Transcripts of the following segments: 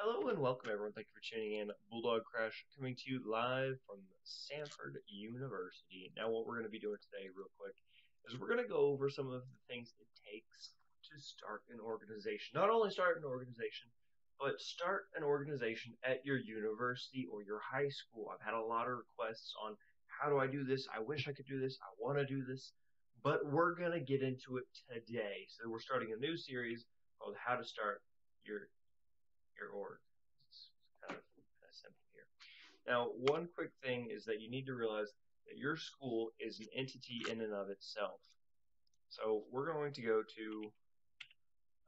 Hello and welcome everyone. Thank you for tuning in. Bulldog Crash coming to you live from Samford University. Now what we're going to be doing today real quick is we're going to go over some of the things it takes to start an organization. Not only start an organization, but start an organization at your university or your high school. I've had a lot of requests on how do I do this? I wish I could do this. I want to do this. But we're going to get into it today. So we're starting a new series called How to Start Your org. It's kind of, kind of simple here. Now, one quick thing is that you need to realize that your school is an entity in and of itself. So we're going to go to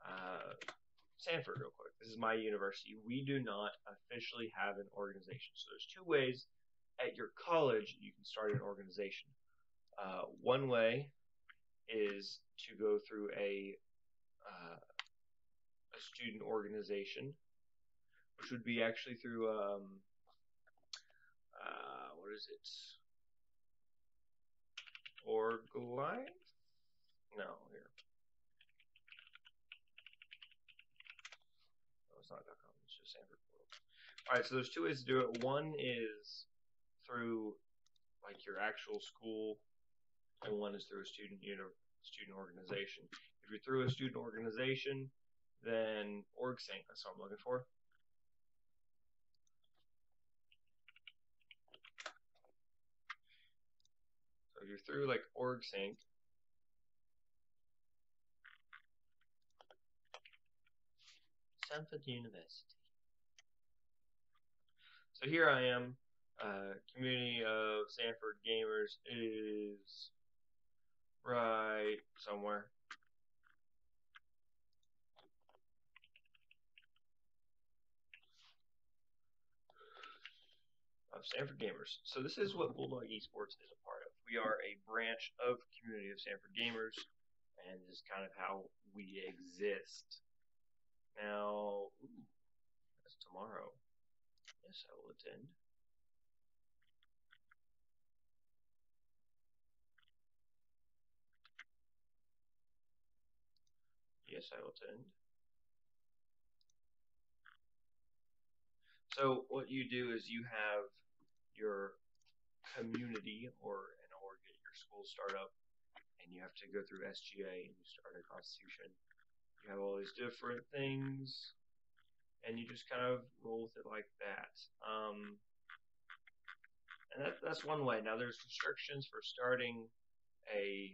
uh, Samford real quick. This is my university. We do not officially have an organization. So there's two ways at your college you can start an organization. Uh, one way is to go through a uh, a student organization which would be actually through um, uh, what is it? Orglife? No, here. No, it's not .com. It's just Samford Portal. All right, so there's two ways to do it. One is through like your actual school, and one is through a student uni- student organization. If you're through a student organization, then OrgSync. That's what I'm looking for. So you're through like OrgSync. Samford University. So here I am. Uh, community of Samford Gamers is right somewhere. Of Samford Gamers. So this is what Bulldog Esports is a part. We are a branch of community of Samford Gamers, and this is kind of how we exist. Now, ooh, that's tomorrow. Yes, I will attend. Yes, I will attend. So what you do is you have your community or school startup, and you have to go through SGA and you start a constitution. You have all these different things, and you just kind of roll with it like that. Um, and that, that's one way. Now there's restrictions for starting a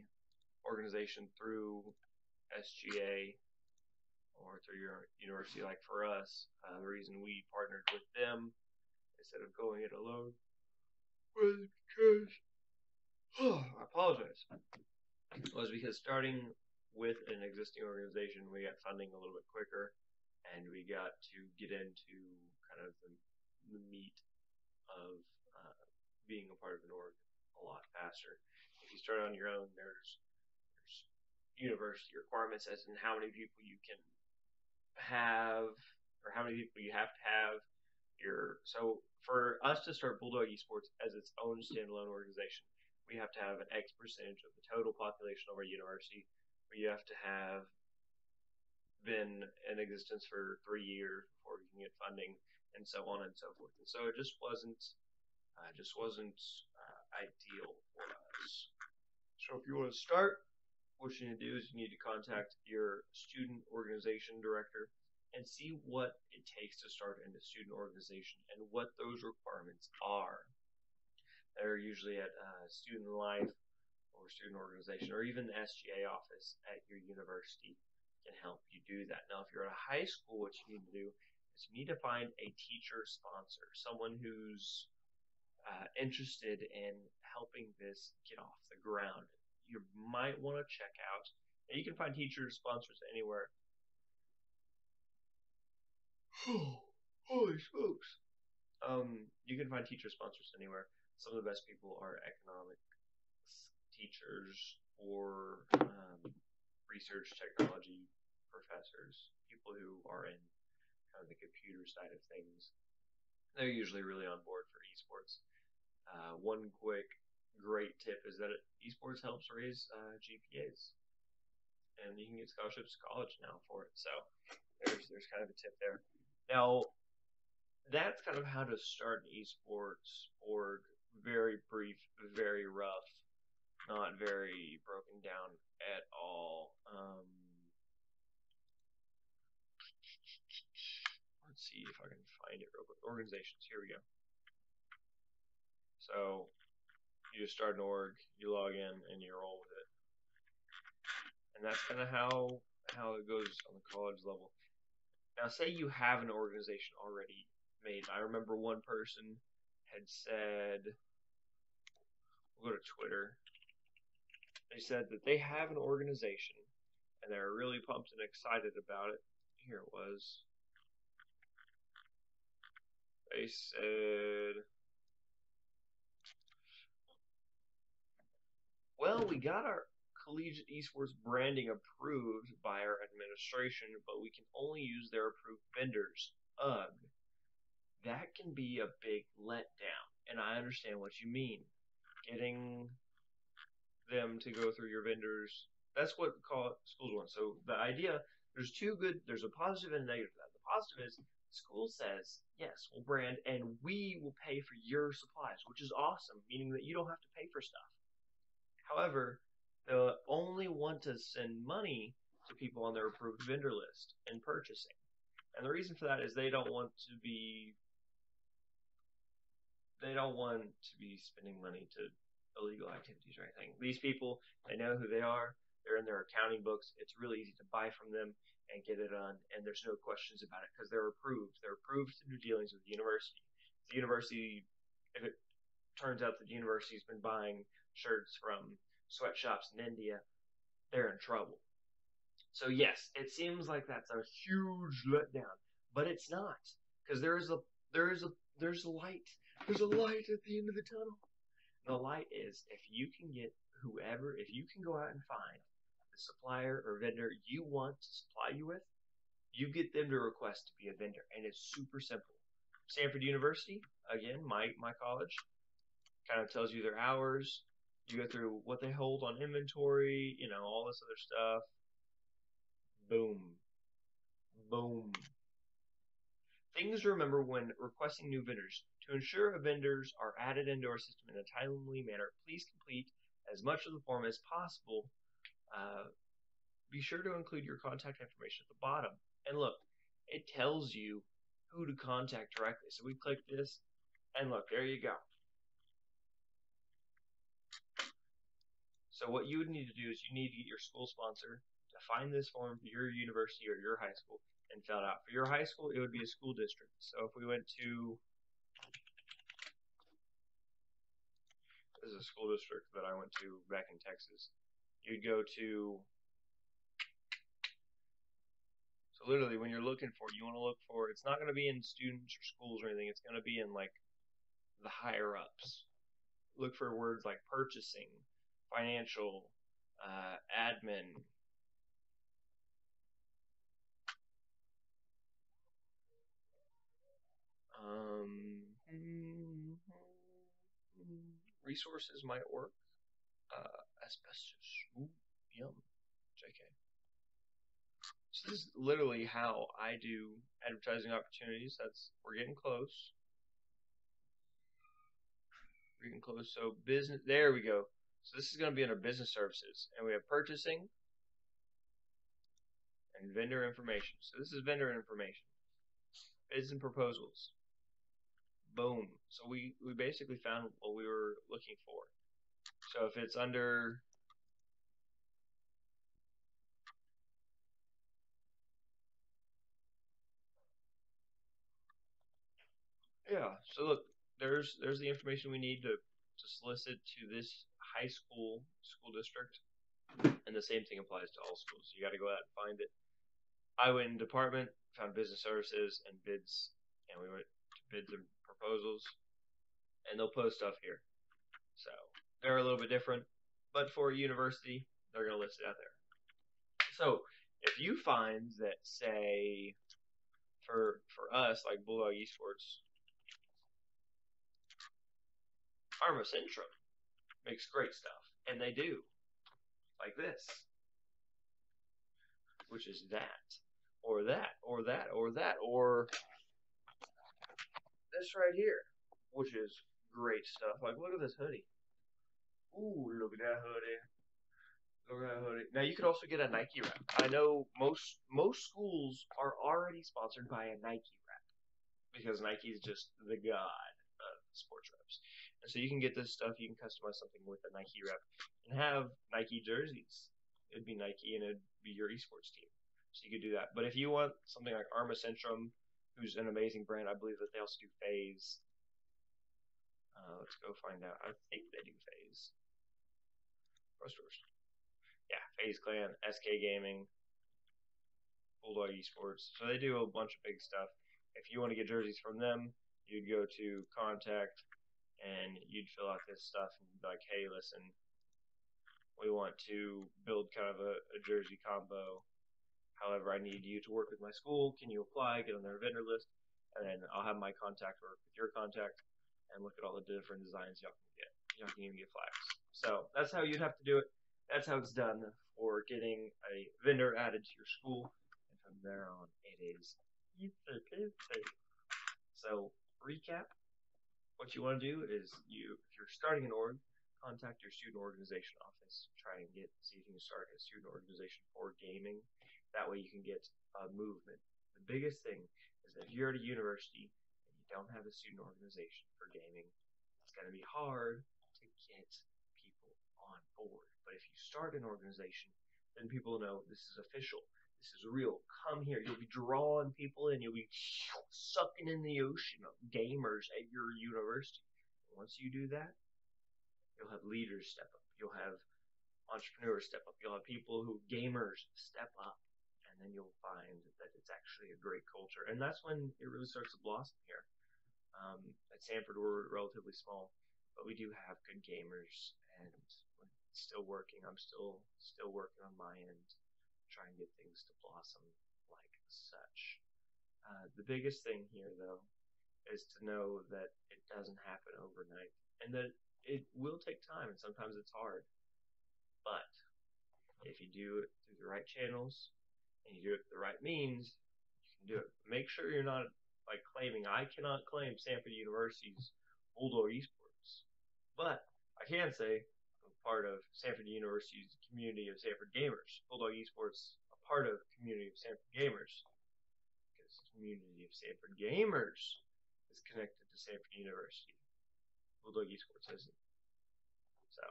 organization through SGA or through your university. Like for us, uh, the reason we partnered with them instead of going it alone was because I apologize. Was because starting with an existing organization, we got funding a little bit quicker, and we got to get into kind of the, the meat of uh, being a part of an org a lot faster. If you start on your own, there's there's university requirements as in how many people you can have or how many people you have to have. Your so for us to start Bulldog Esports as its own standalone organization, we have to have an X percentage of the total population of our university. We have to have been in existence for three years before we can get funding, and so on and so forth. And so it just wasn't, uh, just wasn't uh, ideal for us. So if you want to start, what you need to do is you need to contact your student organization director and see what it takes to start in a student organization and what those requirements are. They're usually at uh, student life or student organization or even the SGA office at your university can help you do that. Now, if you're at a high school, what you need to do is you need to find a teacher sponsor, someone who's uh, interested in helping this get off the ground. You might want to check out, and you can find teacher sponsors anywhere Holy smokes. Um, you can find teacher sponsors anywhere. Some of the best people are economic teachers or um, research technology professors, people who are in kind of the computer side of things. They're usually really on board for esports. Uh, one quick great tip is that esports helps raise uh, GPAs, and you can get scholarships to college now for it. So there's there's kind of a tip there. Now, that's kind of how to start an esports org. Very brief, very rough, not very broken down at all. Um, let's see if I can find it real quick. Organizations, here we go. So you just start an org, you log in, and you roll with it. And that's kind of how how it goes on the college level. Now, say you have an organization already made. I remember one person had said, we'll go to Twitter. They said that they have an organization and they're really pumped and excited about it. Here it was. They said, well, we got our collegiate esports branding approved by our administration, but we can only use their approved vendors. Ugh. That can be a big letdown, and I understand what you mean. Getting them to go through your vendors, that's what schools want. So the idea, there's two good, there's a positive and a negative to that. The positive is school says, yes, we'll brand and we will pay for your supplies, which is awesome, meaning that you don't have to pay for stuff. However, they'll only want to send money to people on their approved vendor list and purchasing. And the reason for that is they don't want to be they don't want to be spending money to illegal activities or anything. These people, they know who they are. They're in their accounting books. It's really easy to buy from them and get it on, and there's no questions about it because they're approved. They're approved to do dealings with the university. The university, if it turns out that the university's been buying shirts from sweatshops in India, they're in trouble. So yes, it seems like that's a huge letdown, but it's not because there is a there is a there's a light. There's a light at the end of the tunnel. The light is if you can get whoever, if you can go out and find the supplier or vendor you want to supply you with, you get them to request to be a vendor, and it's super simple. Samford University, again, my my college, kind of tells you their hours, you go through what they hold on inventory, you know, all this other stuff. Boom. Boom. Things to remember when requesting new vendors. To ensure vendors are added into our system in a timely manner, please complete as much of the form as possible. Uh, be sure to include your contact information at the bottom. And look, it tells you who to contact directly. So we click this, and look, there you go. So what you would need to do is you need to get your school sponsor to find this form for your university or your high school and fill it out. For your high school, it would be a school district. So if we went to this is a school district that I went to back in Texas. You'd go to so literally when you're looking for you want to look for it's not going to be in students or schools or anything. It's going to be in like the higher ups. Look for words like purchasing, financial, uh, admin. Um, resources might work. Uh, asbestos. Ooh, yum. JK. So this is literally how I do advertising opportunities. That's we're getting close. We're getting close. So business. There we go. So this is going to be under business services, and we have purchasing and vendor information. So this is vendor information. Bids and proposals. Boom. So we, we basically found what we were looking for. So if it's under Yeah, so look, there's there's the information we need to, to solicit to this high school school district, and the same thing applies to all schools. You got to go out and find it. I went in department, found business services and bids, and we went to bids and proposals, and they'll post stuff here. So they're a little bit different, but for a university, they're going to list it out there. So if you find that, say, for for us, like Bulldog Esports, Arma Centrum makes great stuff, and they do, like this, which is that, or that, or that, or that, or this right here, which is great stuff. Like, look at this hoodie. Ooh, look at that hoodie. Look at that hoodie. Now you could also get a Nike wrap. I know most most schools are already sponsored by a Nike wrap because Nike is just the god of sports wraps. And so you can get this stuff. You can customize something with a Nike wrap and have Nike jerseys. It'd be Nike and it'd be your esports team. So you could do that. But if you want something like Arma Centrum, who's an amazing brand, I believe that they also do FaZe. Uh, let's go find out. I think they do FaZe. Pro stores. Yeah, FaZe Clan, SK Gaming, Bulldog Esports. So they do a bunch of big stuff. If you want to get jerseys from them, you'd go to contact and you'd fill out this stuff and be like, hey, listen, we want to build kind of a, a jersey combo. However, I need you to work with my school. Can you apply? Get on their vendor list, and then I'll have my contact work with your contact and look at all the different designs y'all can get. Y'all can even get flags. So that's how you'd have to do it. That's how it's done for getting a vendor added to your school, and from there on, it is easy peasy. So recap. What you want to do is you, if you're starting an org, contact your student organization office. Try and get see if you can start a student organization for gaming. That way you can get a movement. The biggest thing is that if you're at a university and you don't have a student organization for gaming, it's going to be hard to get people on board. But if you start an organization, then people know this is official. This is real. Come here. You'll be drawing people in. You'll be sucking in the ocean of gamers at your university. Once you do that, you'll have leaders step up. You'll have entrepreneurs step up. You'll have people who gamers step up. And then you'll find that it's actually a great culture. And that's when it really starts to blossom here. Um, at Samford, we're relatively small, but we do have good gamers, and we're still working. I'm still still working on my end trying to get things to blossom like such. Uh, the biggest thing here, though, is to know that it doesn't happen overnight and that it will take time and sometimes it's hard. But if you do it through the right channels and you do it the right means, you can do it. Make sure you're not like claiming, I cannot claim Samford University's Bulldog Esports. But I can say I'm part of Samford University's community of Samford gamers. Bulldog Esports a part of community of Samford gamers because community of Samford gamers is connected to Samford University. Bulldog Esports isn't. So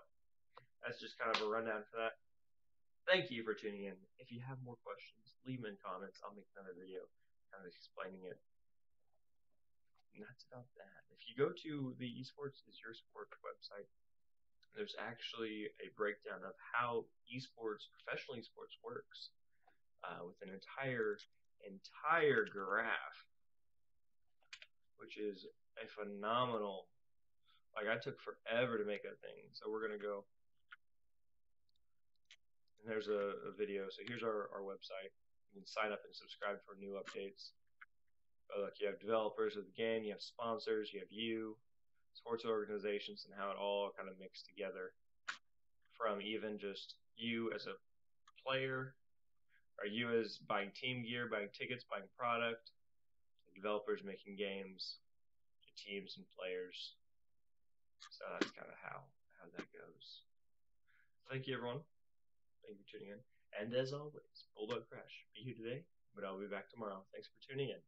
that's just kind of a rundown for that. Thank you for tuning in. If you have more questions, leave them in comments. I'll make another video kind of explaining it. And that's about that. If you go to the Esports is Your Sport website, there's actually a breakdown of how esports, professional esports works, uh, with an entire entire graph, which is a phenomenal. Like I took forever to make that thing, so we're gonna go. And there's a, a video. So here's our, our website. You can sign up and subscribe for new updates. But look, you have developers of the game, you have sponsors, you have you, sports organizations and how it all kind of mixed together from even just you as a player or you as buying team gear, buying tickets, buying product, developers making games, to teams and players. So that's kind of how, how that goes. Thank you, everyone. Thank you for tuning in. And as always, Bulldog Crash, be here today, but I'll be back tomorrow. Thanks for tuning in.